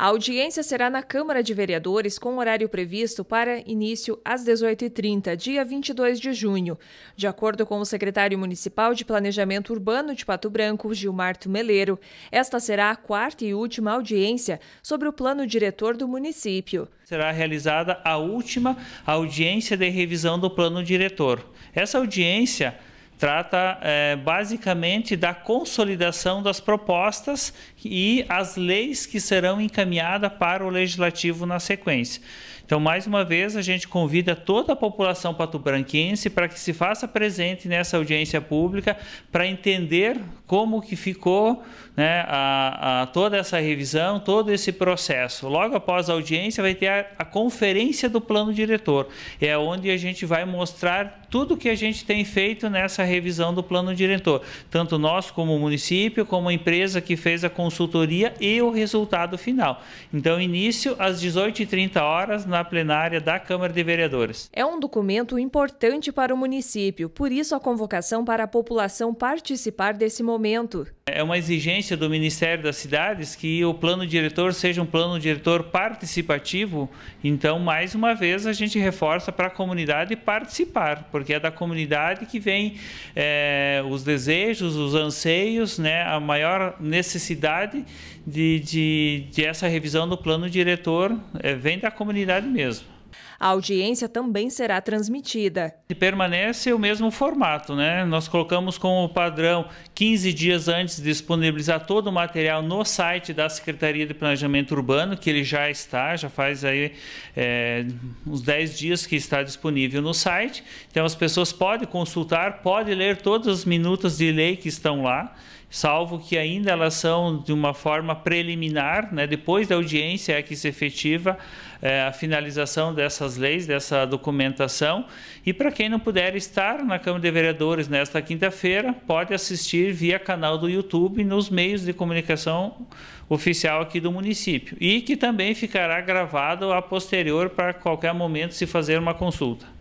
A audiência será na Câmara de Vereadores com horário previsto para início às 18h30, dia 22 de junho. De acordo com o secretário municipal de Planejamento Urbano de Pato Branco, Gilmarto Meleiro, esta será a quarta e última audiência sobre o plano diretor do município. Será realizada a última audiência de revisão do plano diretor. Essa audiência trata é, basicamente da consolidação das propostas e as leis que serão encaminhadas para o legislativo na sequência. Então, mais uma vez, a gente convida toda a população patobranquense para que se faça presente nessa audiência pública para entender como que ficou né, a, a, toda essa revisão, todo esse processo. Logo após a audiência vai ter a, a conferência do plano diretor. É onde a gente vai mostrar tudo que a gente tem feito nessa revisão do plano diretor. Tanto nós como o município, como a empresa que fez a consultoria e o resultado final. Então, início às 18h30 horas na plenária da Câmara de Vereadores. É um documento importante para o município, por isso a convocação para a população participar desse momento. É uma exigência do Ministério das Cidades que o plano diretor seja um plano diretor participativo. Então, mais uma vez, a gente reforça para a comunidade participar, porque é da comunidade que vem é, os desejos, os anseios, né, a maior necessidade de, de, de essa revisão do plano diretor é, vem da comunidade mesmo. A audiência também será transmitida. E permanece o mesmo formato, né? Nós colocamos como padrão 15 dias antes disponibilizar todo o material no site da Secretaria de Planejamento Urbano, que ele já está, já faz aí é, uns 10 dias que está disponível no site. Então as pessoas podem consultar, podem ler todas as minutas de lei que estão lá salvo que ainda elas são de uma forma preliminar, né? depois da audiência é que se efetiva é, a finalização dessas leis, dessa documentação. E para quem não puder estar na Câmara de Vereadores nesta quinta-feira, pode assistir via canal do YouTube nos meios de comunicação oficial aqui do município e que também ficará gravado a posterior para qualquer momento se fazer uma consulta.